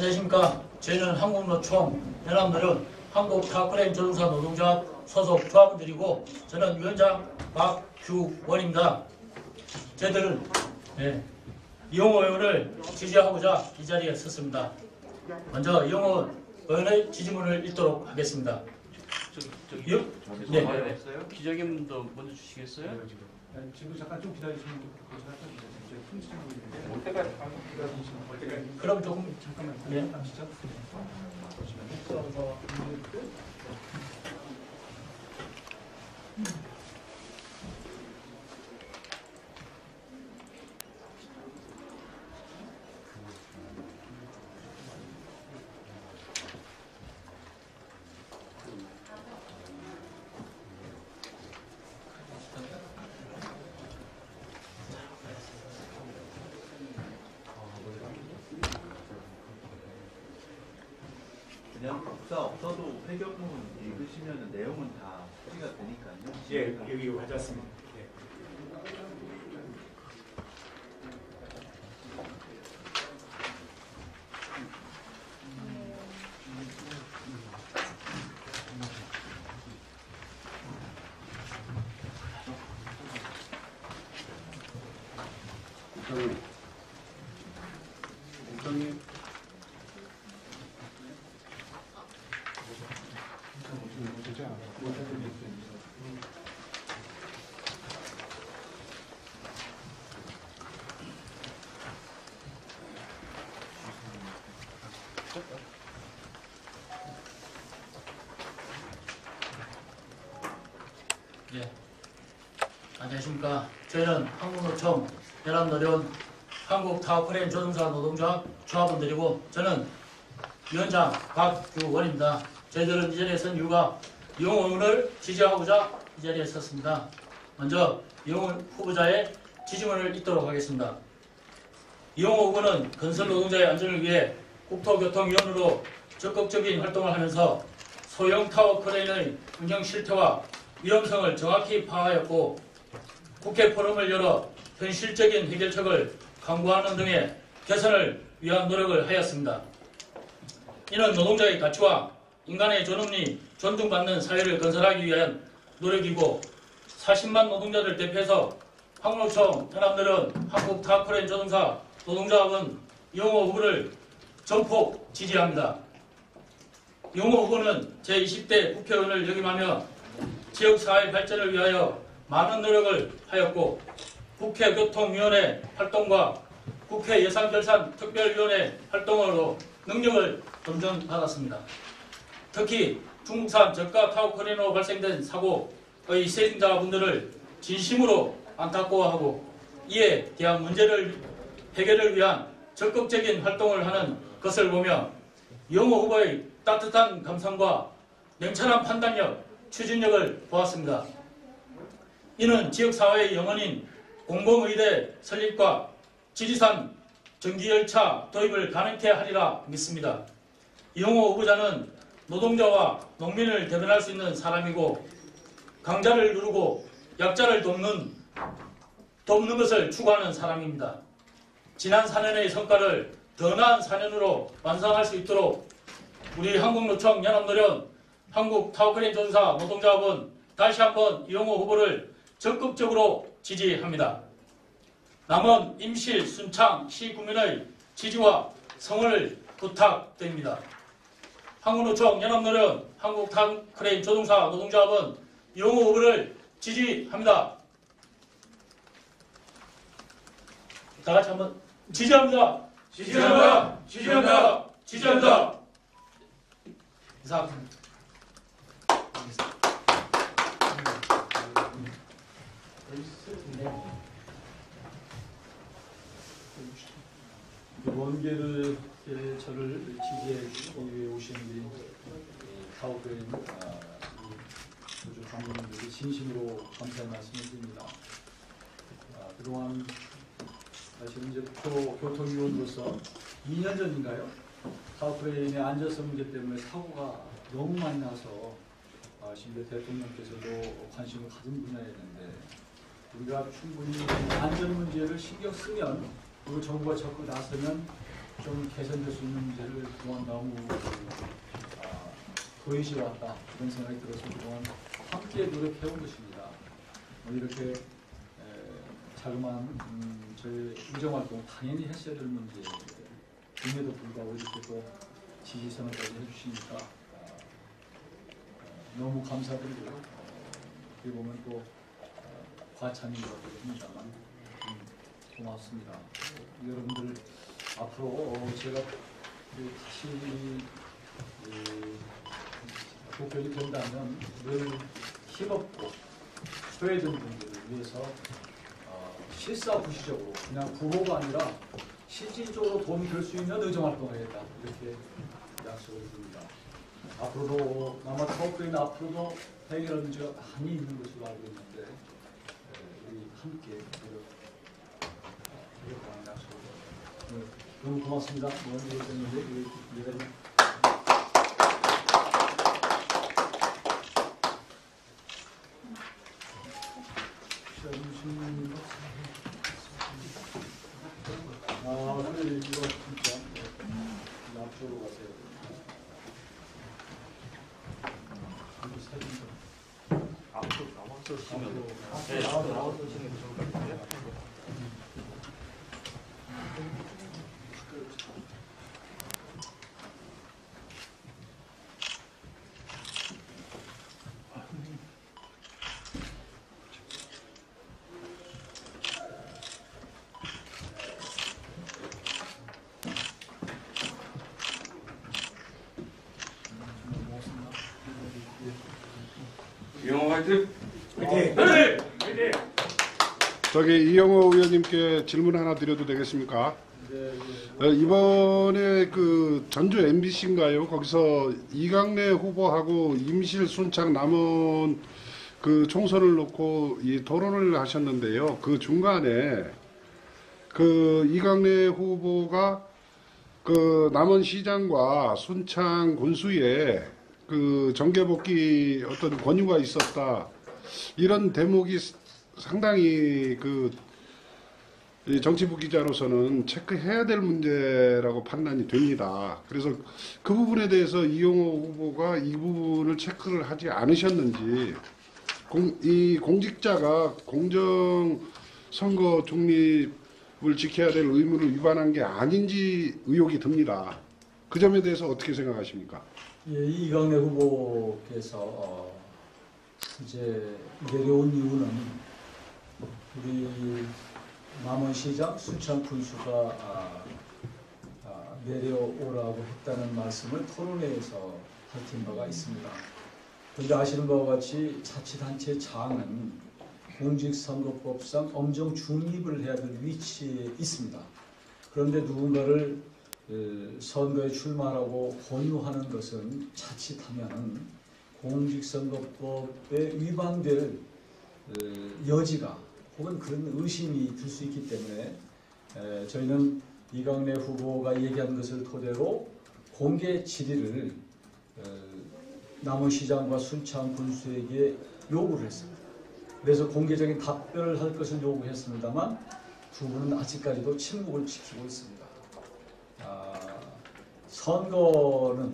네, 안녕하십니까. 저희는 한국노총 연합노련 한국 타크레인 조종사 노동조합 소속 조합원들이고 저는 위원장 박규원입니다. 저희들은 네, 이용호 의원을 지지하고자 이 자리에 섰습니다. 먼저 이용호 의원의 지지문을 읽도록 하겠습니다. 저기 저기 예? 네. 네. 기자님도 먼저 주시겠어요? 아니, 지금 잠깐 좀 기다리시면 올 때까지 그럼 조금 잠깐만 네. 보시면 그냥 복사 없어도 폐격문 읽으시면 내용은 다 풀이가 되니까요. 예, 여기 가져왔습니다. 예. 예. 안녕하십니까. 저희는 한국노총 연합노련 한국타워크레인 조종사 노동조합 조합원들이고 저는 위원장 박규원입니다. 저희들은 이 자리에 선 이유가 이용호 의원을 지지하고자 이 자리에 섰습니다. 먼저 이용호 후보자의 지지문을 읽도록 하겠습니다. 이용호 후보는 건설 노동자의 안전을 위해 국토교통위원으로 적극적인 활동을 하면서 소형 타워 크레인의 운영 실태와 위험성을 정확히 파악하였고 국회 포럼을 열어 현실적인 해결책을 강구하는 등의 개선을 위한 노력을 하였습니다. 이는 노동자의 가치와 인간의 존엄이 존중받는 사회를 건설하기 위한 노력이고 40만 노동자들 대표해서 한국노총 연합노련 한국 타워크레인 조종사 노동조합은 이용호 후보를 전폭 지지합니다. 이용호 후보는 제20대 국회의원을 역임하며 지역사회 발전을 위하여 많은 노력을 하였고 국회 교통위원회 활동과 국회 예산결산 특별위원회 활동으로 능력을 검증받았습니다. 특히 중국산 저가 타워 크레인으로 발생된 사고의 세진자분들을 진심으로 안타까워하고 이에 대한 문제를 해결을 위한 적극적인 활동을 하는 것을 보며 영호 후보의 따뜻한 감상과 냉철한 판단력, 추진력을 보았습니다. 이는 지역사회의 영혼인 공공의대 설립과 지리산 전기열차 도입을 가능케 하리라 믿습니다. 이용호 후보자는 노동자와 농민을 대변할 수 있는 사람이고 강자를 누르고 약자를 돕는 돕는 것을 추구하는 사람입니다. 지난 4년의 성과를 더 나은 4년으로 완성할 수 있도록 우리 한국노총 연합노련 한국 타워크레인 조종사 노동조합은 다시 한번 이용호 후보를 적극적으로 지지합니다. 남원, 임실, 순창, 시군민의 지지와 성원을 부탁드립니다. 한국노총 연합노련 한국 타워크레인 조종사 노동조합은 이용호 후보를 지지합니다. 다 같이 한번 지지합니다. 지지합니다. 지지합니다. 지지합니다. 이상. 원계를 예, 저를 지지해 오신 우리 사업부인 조주 관계분들께 진심으로 감사의 말씀을 드립니다. 아, 그동안 사실은 이제 교, 교통위원으로서 2년 전인가요? 사업부인의 안전성 문제 때문에 사고가 너무 많이 나서 아, 심지어 대통령께서도 관심을 가진 분야였는데 우리가 충분히 안전 문제를 신경 쓰면 그리고 정부가 적극 나서면 좀 개선될 수 있는 문제를 그동안 너무 아, 도의시 왔다 그런 생각이 들어서 그동안 함께 노력해온 것입니다. 뭐 이렇게 에, 자그마한 음, 저희 의정활동 당연히 했어야 될 문제임에도 불구하고 이렇게 또 지지선언까지 해주시니까 아, 어, 너무 감사드리고요. 어, 어떻게 보면 또 어, 과찬이라고 합니다만 음, 고맙습니다. 어, 여러분들 앞으로 어, 제가 그 다시 그, 국회이 된다면 늘 힘없고 소외된 분들을 위해서 어, 실사부시적으로 그냥 부호가 아니라 실질적으로 도움이 될 수 있는 의정활동을 하겠다 이렇게 약속을 드립니다. 앞으로도 아마 사업부인 앞으로도 해결할 문제가 많이 있는 것으로 알고 있는데 에, 우리 함께 노력하는 약속을 네, 너무 고맙습니다. 했는데 이해가 좀 점심 아, 그래 이거 진짜 네, 앞쪽으로 가세요. 나와서 앞으로 네, 나와서 쓰시는 게 좋을 것 같아 화이팅! 네. 저기 이영호 의원님께 질문 하나 드려도 되겠습니까? 네, 어, 이번에 그 전주 MBC인가요? 거기서 이강래 후보하고 임실 순창 남원 그 총선을 놓고 이 토론을 하셨는데요. 그 중간에 그 이강래 후보가 그 남원 시장과 순창 군수에 그 정계 복귀 어떤 권유가 있었다. 이런 대목이 상당히 그이 정치부 기자로서는 체크해야 될 문제라고 판단이 됩니다. 그래서 그 부분에 대해서 이용호 후보가 이 부분을 체크를 하지 않으셨는지 공, 이 공직자가 공정 선거 중립을 지켜야 될 의무를 위반한 게 아닌지 의혹이 듭니다. 그 점에 대해서 어떻게 생각하십니까? 예, 이강래 후보께서 어, 이제 내려온 이유는 우리 남원시장 순창 군수가 아, 아, 내려오라고 했다는 말씀을 토론회에서 밝힌 바가 있습니다. 그런데 아시는 바와 같이 자치단체 장은 공직선거법상 엄정 중립을 해야 될 위치에 있습니다. 그런데 누군가를 그 선거에 출마하라고 권유하는 것은 자칫하면 공직선거법에 위반될 어, 여지가 혹은 그런 의심이 들 수 있기 때문에 에, 저희는 이강래 후보가 얘기한 것을 토대로 공개 질의를 어, 남원 시장과 순창 군수에게 요구를 했습니다. 그래서 공개적인 답변을 할 것을 요구했습니다만 두 분은 아직까지도 침묵을 지키고 있습니다. 아, 선거는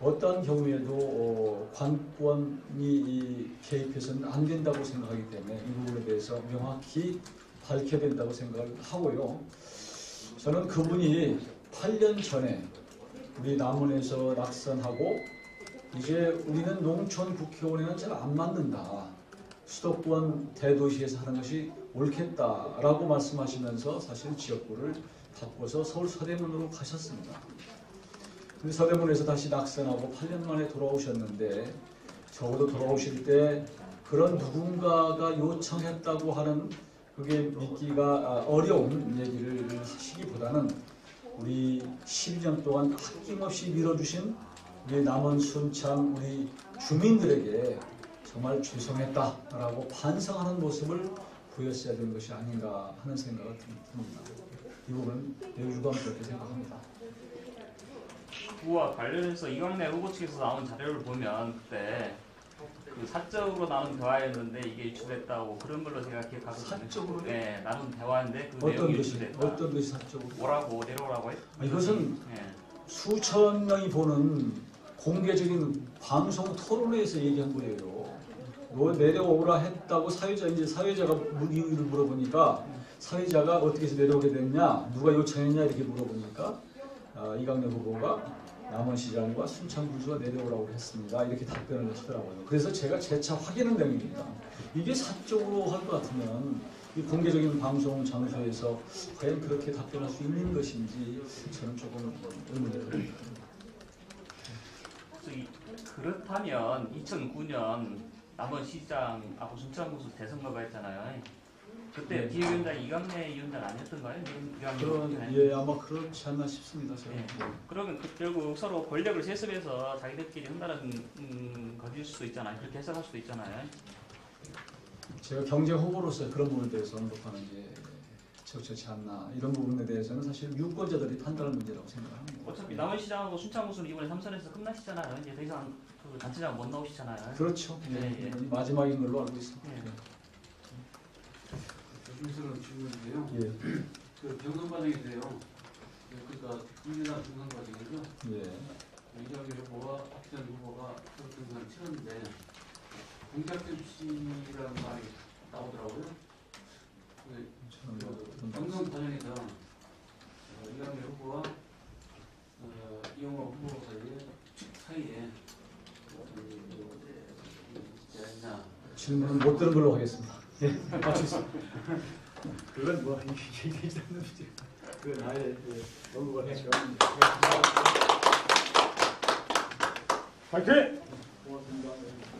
어떤 경우에도 어, 관권이 이 개입해서는 안 된다고 생각하기 때문에 이 부분에 대해서 명확히 밝혀야 된다고 생각을 하고요. 저는 그분이 8년 전에 우리 남원에서 낙선하고 이제 우리는 농촌 국회의원에는 잘 안 맞는다. 수도권 대도시에서 하는 것이 옳겠다라고 말씀하시면서 사실 지역구를 바꿔서 서울 서대문으로 가셨습니다. 그 서대문에서 다시 낙선하고 8년 만에 돌아오셨는데 적어도 돌아오실 때 그런 누군가가 요청했다고 하는 그게 믿기가 아, 어려운 얘기를 하시기보다는 우리 12년 동안 아낌없이 밀어주신 우리 남원 순창 우리 주민들에게 정말 죄송했다라고 반성하는 모습을 보였어야 되는 것이 아닌가 하는 생각을 듭니다. 이 부분은 매우 유감스럽게 생각합니다. 그와 관련해서 이광래 후보 측에서 나온 자료를 보면 그때 그 사적으로 나눈 대화였는데 이게 유출됐다고 그런 걸로 제가 기억하거든요. 사적으로요? 네, 나눈 대화인데 그 어떤 내용이 것이 유출됐다. 어떤 것이 사적으로? 오라고 내려오라고 했. 아, 이것은 네. 수천 명이 보는 공개적인 방송 토론회에서 얘기한 거예요. 너 내려오라 했다고 사회자 이제 사회자가 물- 이유를 물어보니까 사회자가 어떻게 해서 내려오게 됐냐, 누가 요청했냐 이렇게 물어보니까 아, 이강래 후보가 남원시장과 순창군수가 내려오라고 했습니다. 이렇게 답변을 하더라고요. 그래서 제가 재차 확인한 내용입니다. 이게 사적으로 할 것 같으면 이 공개적인 방송 장소에서 과연 그렇게 답변할 수 있는 것인지 저는 조금 의문이 듭니다. 그렇다면 2009년 남원시장하고 순창구수 대선거가 했잖아요. 그때 네. 기획위원장 이강래 위원장 아니었던가요? 그런. 예 아마 그렇지 않나 싶습니다. 제가. 네. 그러면 그 결국 서로 권력을 세습해서 자기들끼리 한다는 음, 것일 수도 있잖아요. 그렇게 해석할 수도 있잖아요. 제가 경제 후보로서 그런 부분에 대해서 언급하는 게 적절치 않나 이런 부분에 대해서는 사실 유권자들이 판단할 문제라고 생각합니다. 어차피 남원 시장하고 순창구수는 이번에 3선에서 끝나시잖아요. 이제 더 이상 그 단체장 못 나오시잖아요. 그렇죠. 예, 네, 예. 마지막인 걸로 알고 있습니다. 예. 조심스러운 질문인데요. 예, 그 경선 과정인데요. 네, 그러니까 국민의당 경선 과정이죠. 예. 이낙연 후보와 박지원 후보가 서로 경선을 치렀는데 공작 정치라는 말이 나오더라고요. 그뭐그 경선 과정에서 어, 이낙연 후보와 어, 이용호 후보 사이에 사이에 어떤 그 있나 질문은 못 들은 걸로 하겠습니다. 예, 마치겠습니다. 그건 뭐 얘기하지 않는 문제. 그 나의 언급을 했죠. 파이팅! 고맙습니다.